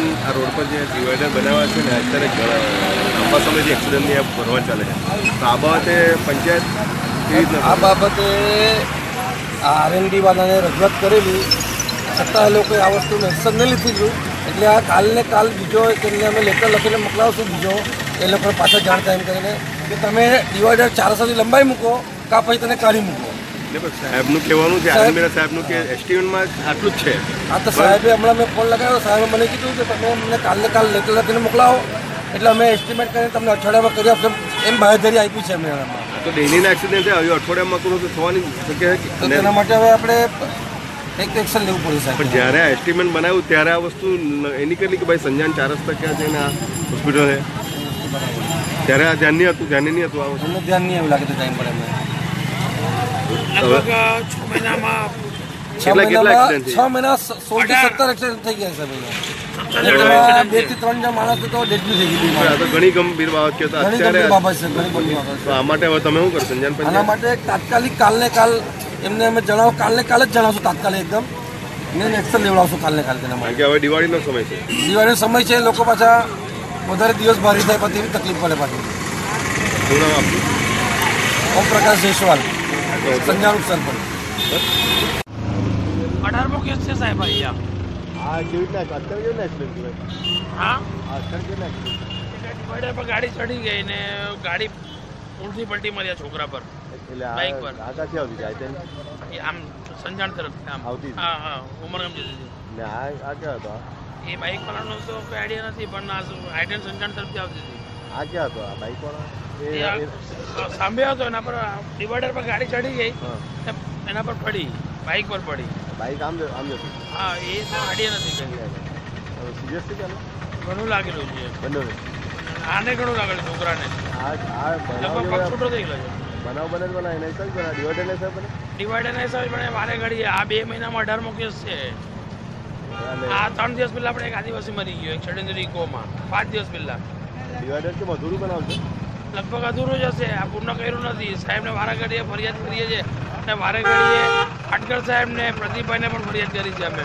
દરમિયાન આ રોડ પર જે ડિવાઈડર બનાવ્યા છે ને, અત્યારે લાંબા સમયથી એક્સિડન્ટની આ ભરવા ચાલે છે. તો આ બાબતે પંચાયત આ બાબતે આરએનડીવાળાને રજૂઆત કરેલી. છતાં એ લોકોએ આ વસ્તુનું એક્શન નહીં લીધેલું એટલે આ કાલને કાલ બીજો તેમને અમે લેટર લખીને મોકલાવશું બીજો. એ લોકોને પાછા જાણતા એમ કરીને કે તમે ડિવાઈડર ચારસોની લંબાઈ મૂકો, કાં પછી તને કાઢી મૂકો. સાહેબનું કહેવાનું છે આનંદ મેરા સાહેબનું કે એસ્ટિમેટમાં આટલું જ છે. આ તો સાહેબે હમણાં મેં ફોન લગાવ્યો સાહેબે મને કીધું કે તમે અમને કાલને કાલ લેટર લખીને મોકલાવો. એટલે અમે એસ્ટિમેટ કરીને તમને અઠવાડિયામાં કરી આપશે. એમ બાહેધરી આપી છે અમે તો ડેલીના એક્સિડન્ટ આવ્યો અઠવાડિયામાં કરું તો થવાની શક્યતા તો તેના માટે હવે આપણે એક એક્શન લેવું પડે સાહેબ. પણ જ્યારે આ એસ્ટિમેટ બનાવ્યું ત્યારે આ વસ્તુ એની એ નીકળેલી કે ભાઈ સંજાન ચાર રસ્તા ક્યાં છે ને આ હોસ્પિટલ છે? ત્યારે આ ધ્યાન નહીં હતું ધ્યાન નહીં હતું આ વસ્તુ? ધ્યાન નહીં એવું લાગે તો ટાઈમ પડે લગભગ છ મહિનામાં કેટલા- કેટલા મહિનામાં છ મહિના સોળથી સત્તર એક્સિડન્ટ થઈ ગયા છે ભાઈ. બેથી ત્રણ જણ માણસ તો ડેથ થઈ ગઈ આ ઘણી ગંભીર બાબત કે અત્યારે બાબત છે ઘણી બધી બાબત તો આ માટે હવે તમે શું કરો સંજાન આના માટે તાત્કાલિક કાલને કાલ એમને અમે જણાવો કાલને કાલ જ જણાવશું તાત્કાલિક એકદમ. ને એક્શન લેવડાવશું કાલને કાલ તેના માટે. કે હવે દિવાળીનો સમય છે. દિવાળીનો સમય છે લોકો પાછા વધારે દિવસ ભારી થાય પછી એવી તકલીફ પડે પાછી. ઓમ પ્રકાશ જયસ્વાલ. સંજાણું સરપંચ અઢારમો કેસ છે સાહેબ અહીંયા. આ કેવી રીતના અત્યારે કેવી એક્સિડન્ટ હા? અત્યારે કેવી એક્સિડન્ટ ડિવાઈડર પર ગાડી ચડી ગઈ ને ગાડી ઉલટી પલટી મારી છોકરા પર. એટલે બાઇક પર. આવતી જાય આમ સંજાણ તરફ આમ. આવતી? હા હા ઉમરગામ જતી હતી ને આ આ ક્યાં હતો? એ બાઇક વાળાનો તો કોઈ આઈડિયા નથી પણ આ આઈડન સંજાણ તરફથી આવતી હતી. આ ક્યાં હતો આ બાઈક વાળા? એ એ આ એ- સાંભે હતો એના પર ડિવાઈડર પર ગાડી ચડી ગઈ. એના પર પડી બાઈક પર પડી. બાઈક આમ આમ જતી હા એ ગાડી નથી ગઈ સિરિયસ છે ઘણું લાગેલું છે. બંને આને ઘણું લાગેલું છોકરાને. આ આ લગભગ છૂટો થઈ ગયો બનાવ બને બના એના હિસાબે બના ડિવાઈડર ને હિસાબે બને ડિવાઈડર ને હિસાબે પણ મારે ઘડી આ બે મહિનામાં અઢારમો કેસ છે. આ ત્રણ દિવસ પહેલા આપણે એક આદિવાસી મરી ગયો એક ષડયંત્ર કોમાં. પાંચ દિવસ પહેલા. ડિવાઈડર કે અધૂરું બનાવશે લગભગ અધૂરું જ હશે. આ પૂર્ણ કર્યું નથી. સાહેબને વારે ઘડીએ ફરિયાદ કરીએ છીએ. અને વારે ઘડીએ ને સાહેબને, પ્રદીપભાઈને પણ ફરિયાદ કરી છે અમે.